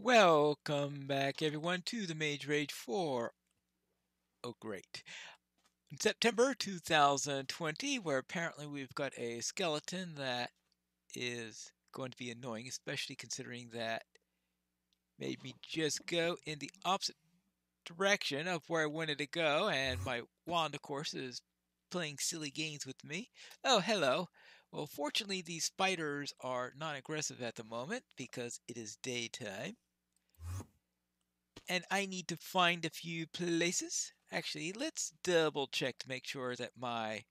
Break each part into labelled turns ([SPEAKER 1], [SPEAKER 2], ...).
[SPEAKER 1] Welcome back, everyone, to the Mage Rage 4. Oh, great. In September 2020, where apparently we've got a skeleton that is going to be annoying, especially considering that made me just go in the opposite direction of where I wanted to go, and my wand, of course, is playing silly games with me. Oh, hello. Well, fortunately, these spiders are non-aggressive at the moment because it is daytime and I need to find a few places. Actually, let's double check to make sure that my...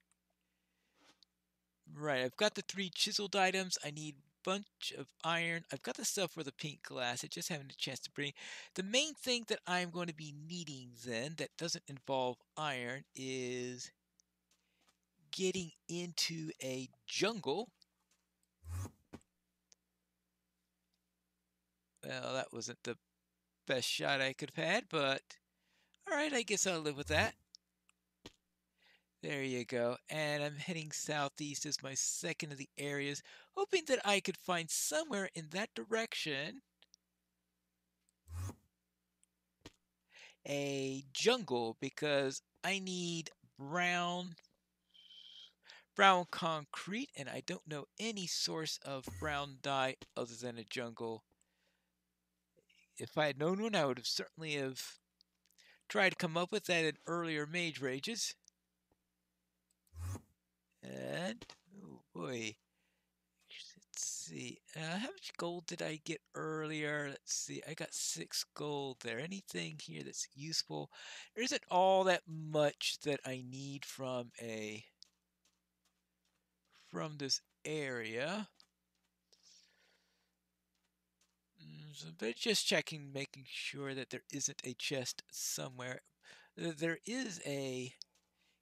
[SPEAKER 1] Right, I've got the three chiseled items. I need a bunch of iron. I've got the stuff for the pink glass. I just haven't a chance to bring. The main thing that I'm going to be needing then that doesn't involve iron is getting into a jungle. Well, that wasn't the best shot I could have had, but alright, I guess I'll live with that. There you go. And I'm heading southeast as my second of the areas, hoping that I could find somewhere in that direction a jungle because I need brown brown concrete and I don't know any source of brown dye other than a jungle if I had known one, I would have certainly have tried to come up with that in earlier Mage Rages. And, oh boy. Let's see. Uh, how much gold did I get earlier? Let's see. I got six gold there. Anything here that's useful? There isn't all that much that I need from a from this area. But just checking, making sure that there isn't a chest somewhere. There is a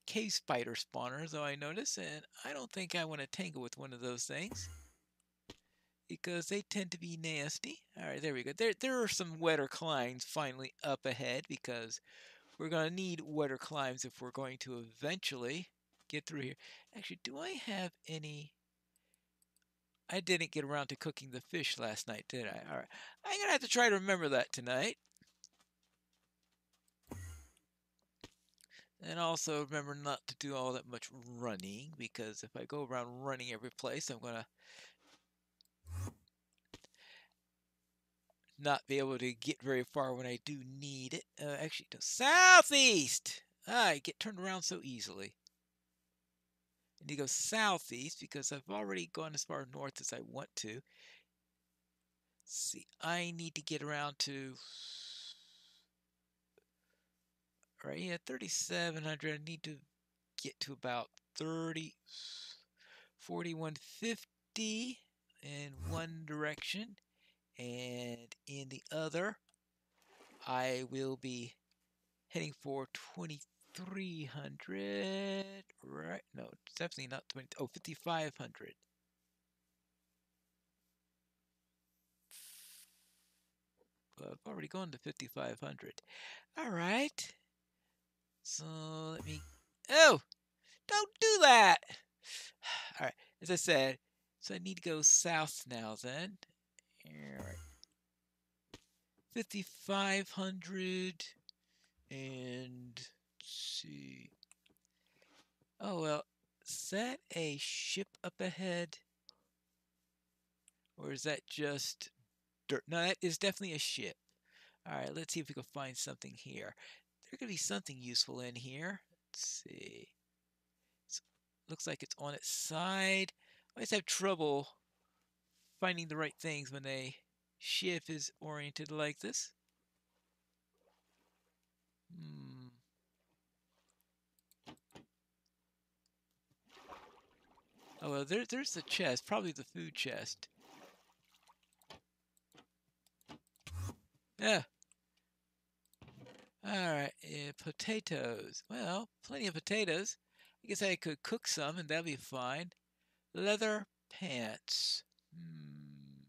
[SPEAKER 1] cave spider spawner, though I notice, and I don't think I want to tangle with one of those things because they tend to be nasty. All right, there we go. There, there are some wetter climes finally up ahead because we're going to need wetter climes if we're going to eventually get through here. Actually, do I have any I didn't get around to cooking the fish last night, did I? All right. I'm going to have to try to remember that tonight. And also remember not to do all that much running because if I go around running every place, I'm going to not be able to get very far when I do need it. Uh, actually, no, southeast! Ah, I get turned around so easily and you go southeast because I've already gone as far north as I want to. Let's see, I need to get around to right yeah 3700 I need to get to about 30 4150 in one direction and in the other I will be heading for 20 300, right? No, definitely not 20, oh, 5,500. I've already gone to 5,500. All right. So let me, oh, don't do that. All right, as I said, so I need to go south now then. All right. 5,500 and see. Oh, well, is that a ship up ahead? Or is that just dirt? No, that is definitely a ship. All right, let's see if we can find something here. There could be something useful in here. Let's see. It looks like it's on its side. I always have trouble finding the right things when a ship is oriented like this. Hmm. Well, there, there's the chest, probably the food chest. Yeah. Alright, uh, potatoes. Well, plenty of potatoes. I guess I could cook some and that'll be fine. Leather pants. Hmm.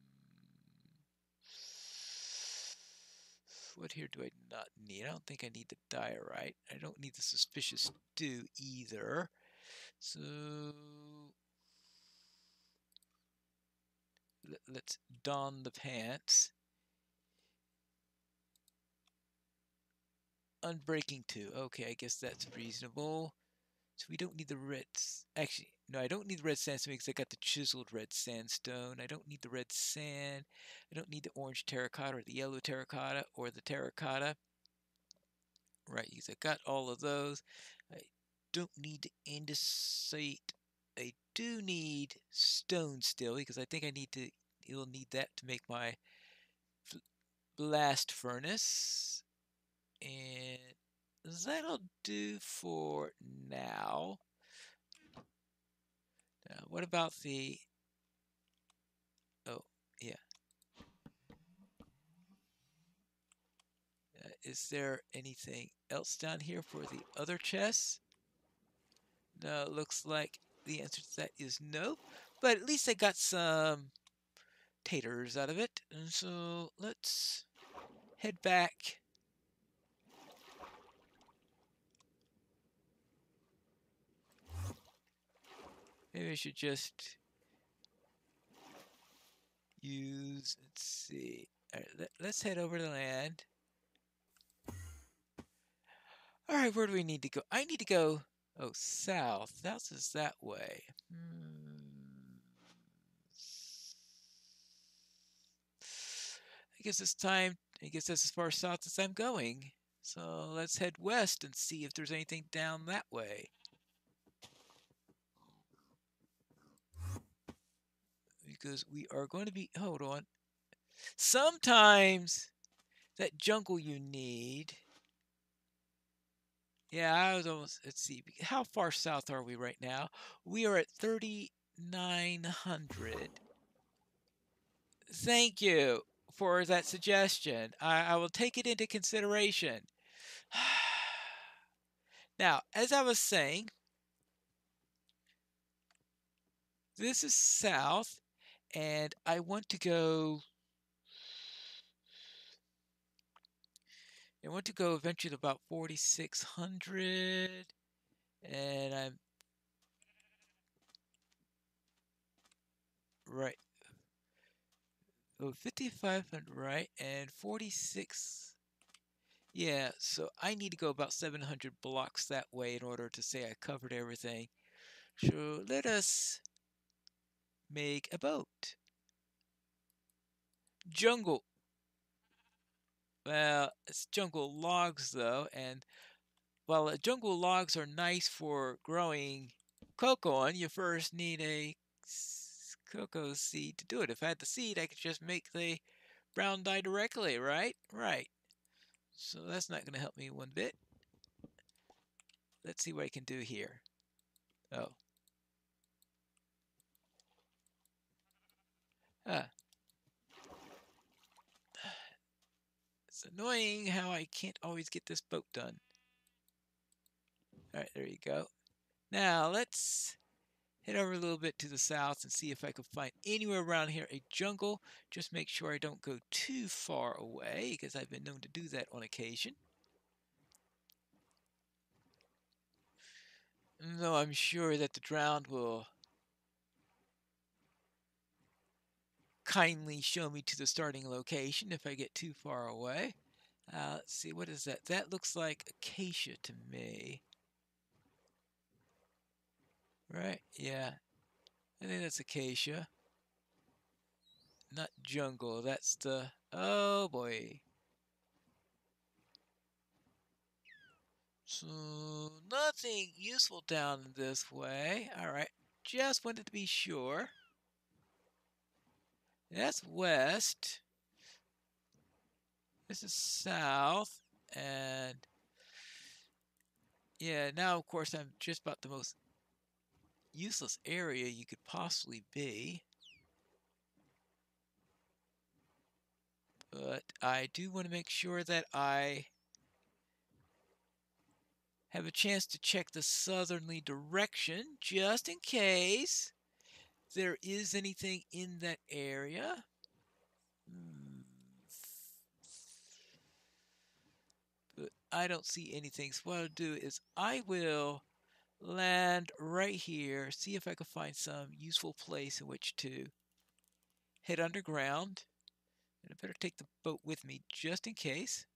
[SPEAKER 1] What here do I not need? I don't think I need the diorite. I don't need the suspicious stew either. So let's don the pants. Unbreaking 2. Okay, I guess that's reasonable. So we don't need the red... Actually, no, I don't need the red sandstone because I got the chiseled red sandstone. I don't need the red sand. I don't need the orange terracotta or the yellow terracotta or the terracotta. Right, because I got all of those. I don't need the andesite I do need stone still because I think I need to. You'll need that to make my blast furnace. And that'll do for now. Now, what about the... Oh, yeah. Uh, is there anything else down here for the other chests? No, it looks like the answer to that is no. But at least I got some taters out of it. And so let's head back Maybe I should just use, let's see. All right, let, let's head over to land. All right, where do we need to go? I need to go, oh, south. South is that way. Hmm. I guess it's time, I guess that's as far south as I'm going. So let's head west and see if there's anything down that way. because we are going to be, hold on. Sometimes that jungle you need. Yeah, I was almost, let's see, how far south are we right now? We are at 3,900. Thank you for that suggestion. I, I will take it into consideration. now, as I was saying, this is south and I want to go I want to go eventually to about 4600 and I'm right oh 5500 right and 46 yeah so I need to go about 700 blocks that way in order to say I covered everything so let us make a boat. Jungle. Well, it's jungle logs though, and while uh, jungle logs are nice for growing cocoa on, you first need a cocoa seed to do it. If I had the seed, I could just make the brown dye directly, right? Right. So that's not going to help me one bit. Let's see what I can do here. Oh. Ah. It's annoying how I can't always get this boat done. Alright, there you go. Now, let's head over a little bit to the south and see if I can find anywhere around here a jungle. Just make sure I don't go too far away, because I've been known to do that on occasion. Though I'm sure that the drowned will kindly show me to the starting location if I get too far away. Uh, let's see, what is that? That looks like acacia to me. Right? Yeah. I think that's acacia. Not jungle. That's the... Oh, boy. So, nothing useful down this way. Alright. Just wanted to be sure. That's west. This is south. And yeah, now of course I'm just about the most useless area you could possibly be. But I do want to make sure that I have a chance to check the southerly direction just in case there is anything in that area. Hmm. But I don't see anything. So what I'll do is I will land right here, see if I can find some useful place in which to head underground. And I better take the boat with me just in case.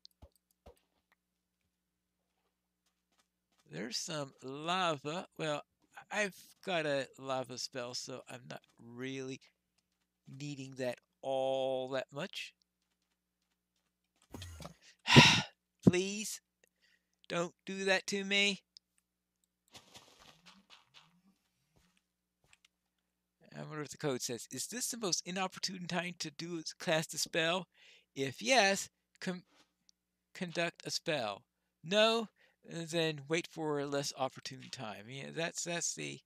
[SPEAKER 1] There's some lava. Well, I've got a lava spell, so I'm not really needing that all that much. Please, don't do that to me. I wonder what the code says. Is this the most inopportune time to do a a spell? If yes, conduct a spell. No, then wait for a less opportune time. Yeah, that's that's the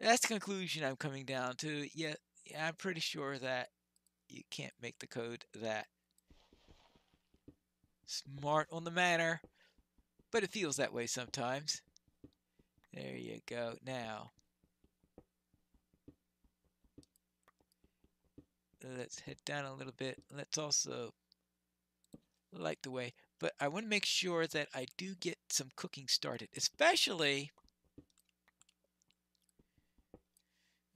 [SPEAKER 1] that's the conclusion I'm coming down to. Yeah, yeah, I'm pretty sure that you can't make the code that smart on the matter, but it feels that way sometimes. There you go. Now, let's head down a little bit. Let's also light the way. But I want to make sure that I do get some cooking started, especially...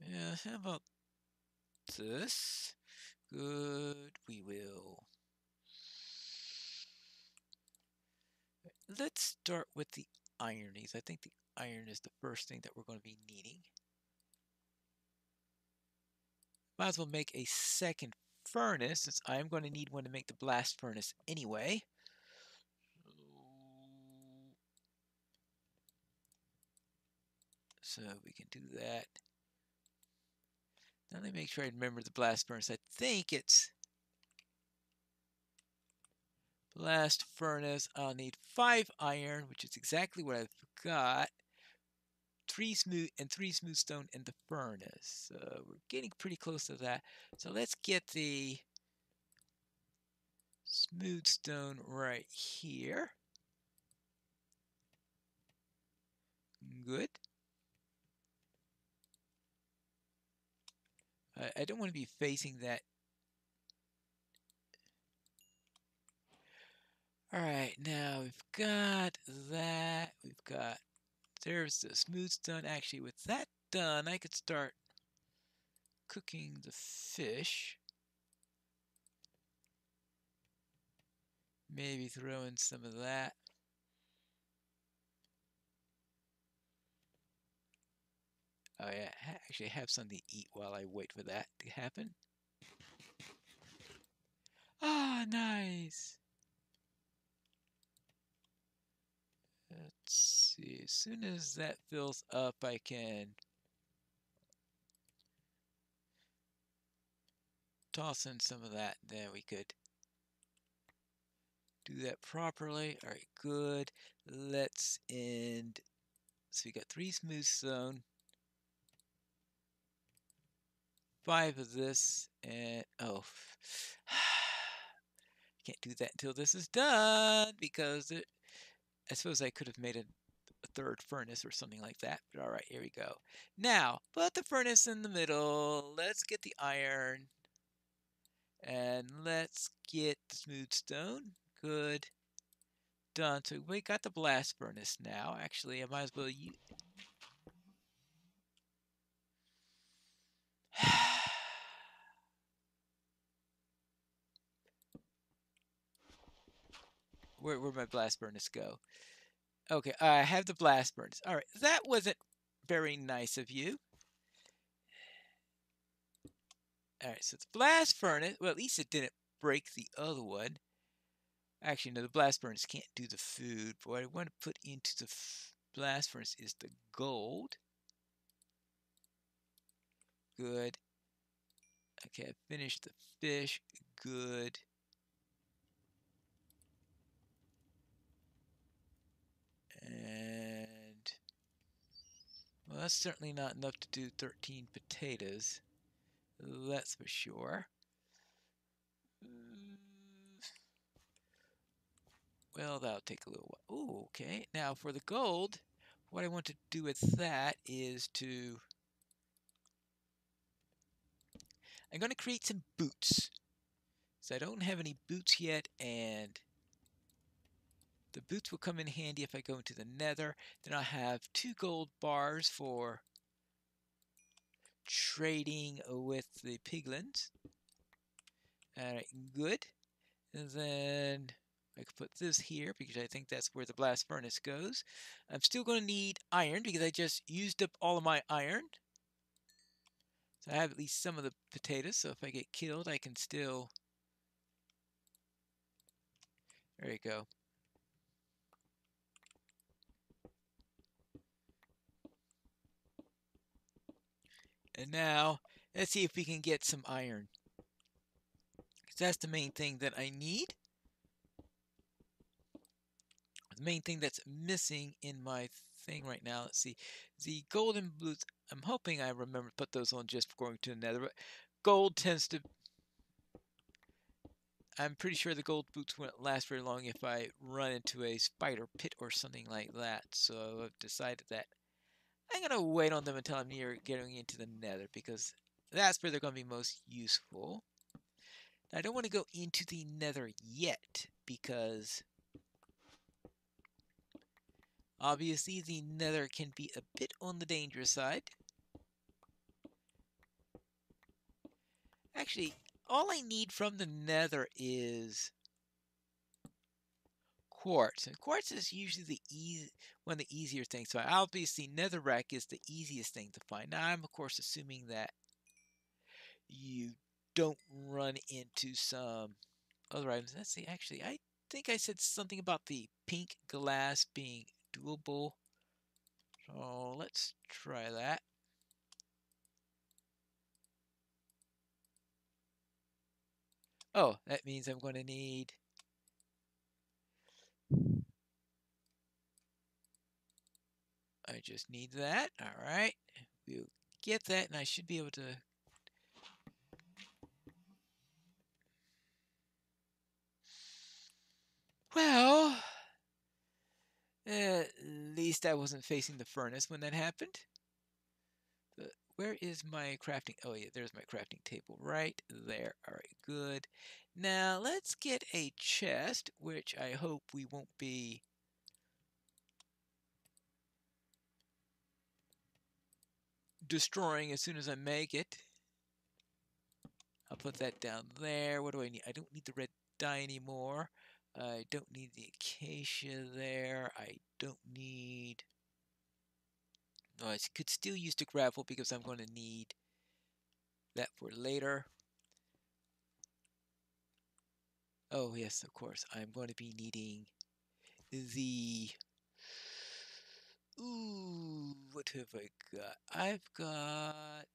[SPEAKER 1] Yeah, how about this? Good, we will. Let's start with the ironies. I think the iron is the first thing that we're going to be needing. Might as well make a second furnace, since I'm going to need one to make the blast furnace anyway. So we can do that. Now let me make sure I remember the blast furnace. I think it's blast furnace. I'll need five iron, which is exactly what I've got. Three smooth and three smooth stone in the furnace. So we're getting pretty close to that. So let's get the smooth stone right here. Good. I, I don't want to be facing that. All right, now we've got that. We've got, there's the smooth stone. Actually, with that done, I could start cooking the fish. Maybe throw in some of that. Oh yeah, I actually have something to eat while I wait for that to happen. Ah, nice. Let's see, as soon as that fills up, I can toss in some of that, then we could do that properly. All right, good. Let's end. So we got three smooth stone five of this, and oh, can't do that until this is done because it, I suppose I could have made a, a third furnace or something like that. But all right, here we go. Now, put the furnace in the middle. Let's get the iron. And let's get the smooth stone. Good. Done. So we got the blast furnace now. Actually, I might as well Where, where'd my blast furnace go? Okay, I have the blast furnace. All right, that wasn't very nice of you. All right, so the blast furnace, well, at least it didn't break the other one. Actually, no, the blast furnace can't do the food. But what I want to put into the blast furnace is the gold. Good. Okay, I finished the fish. Good. And well, that's certainly not enough to do 13 potatoes. That's for sure. Well, that'll take a little while. Oh, okay. Now for the gold, what I want to do with that is to... I'm going to create some boots. So I don't have any boots yet, and the boots will come in handy if I go into the nether. Then I'll have two gold bars for trading with the piglins. Alright, good. And then I could put this here because I think that's where the blast furnace goes. I'm still going to need iron because I just used up all of my iron. So I have at least some of the potatoes, so if I get killed, I can still... There you go. And now, let's see if we can get some iron. Because that's the main thing that I need. The main thing that's missing in my thing right now, let's see, the golden boots, I'm hoping I remember to put those on just before going to the nether, but gold tends to, I'm pretty sure the gold boots won't last very long if I run into a spider pit or something like that, so I've decided that I'm going to wait on them until I'm near getting into the nether because that's where they're going to be most useful. I don't want to go into the nether yet because obviously the nether can be a bit on the dangerous side. Actually, all I need from the nether is quartz. And quartz is usually the easy, one of the easier things So. Obviously, netherrack is the easiest thing to find. Now, I'm of course assuming that you don't run into some other items. Let's see, actually, I think I said something about the pink glass being doable. So let's try that. Oh, that means I'm going to need I just need that. All right. We'll get that, and I should be able to... Well, at least I wasn't facing the furnace when that happened. But where is my crafting? Oh, yeah, there's my crafting table right there. All right, good. Now, let's get a chest, which I hope we won't be destroying as soon as I make it. I'll put that down there. What do I need? I don't need the red dye anymore. I don't need the acacia there. I don't need... No, I could still use the gravel because I'm going to need that for later. Oh, yes, of course. I'm going to be needing the Ooh, what have I got? I've got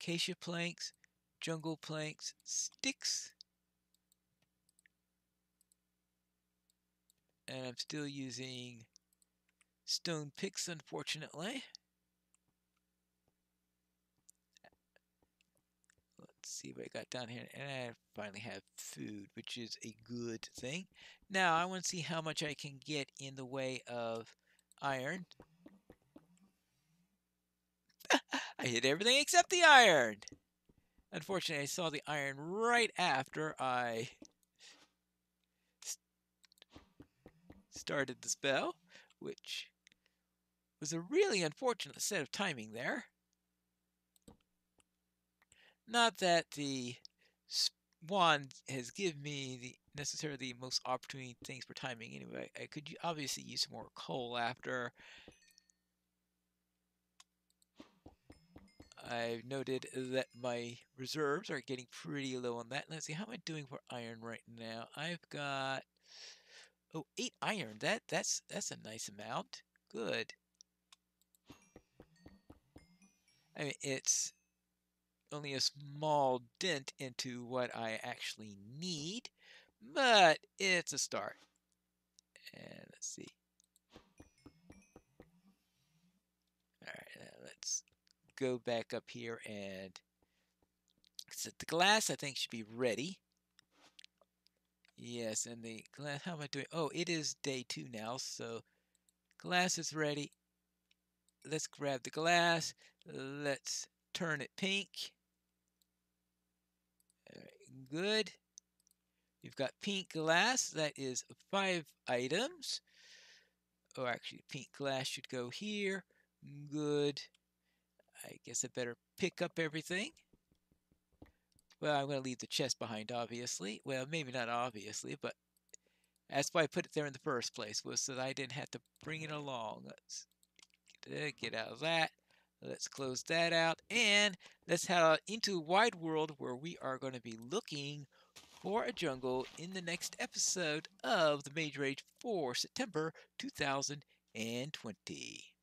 [SPEAKER 1] acacia planks, jungle planks, sticks, and I'm still using stone picks, unfortunately. Let's see what I got down here. And I finally have food, which is a good thing. Now, I want to see how much I can get in the way of iron. I hit everything except the iron. Unfortunately, I saw the iron right after I started the spell, which was a really unfortunate set of timing there. Not that the wand has given me the necessarily the most opportune things for timing anyway. I could obviously use some more coal after I've noted that my reserves are getting pretty low on that. Let's see, how am I doing for iron right now? I've got oh eight iron. That that's that's a nice amount. Good. I mean, it's only a small dent into what I actually need, but it's a start. And let's see. All right, uh, let's go back up here and set the glass. I think should be ready. Yes, and the glass, how am I doing? Oh, it is day two now, so glass is ready. Let's grab the glass. Let's turn it pink good. You've got pink glass, that is five items. Oh, actually, pink glass should go here. Good. I guess I better pick up everything. Well, I'm going to leave the chest behind, obviously. Well, maybe not obviously, but that's why I put it there in the first place, was so that I didn't have to bring it along. Let's get out of that. Let's close that out. And let's head out into wide world where we are going to be looking for a jungle in the next episode of the Mage Rage for September 2020.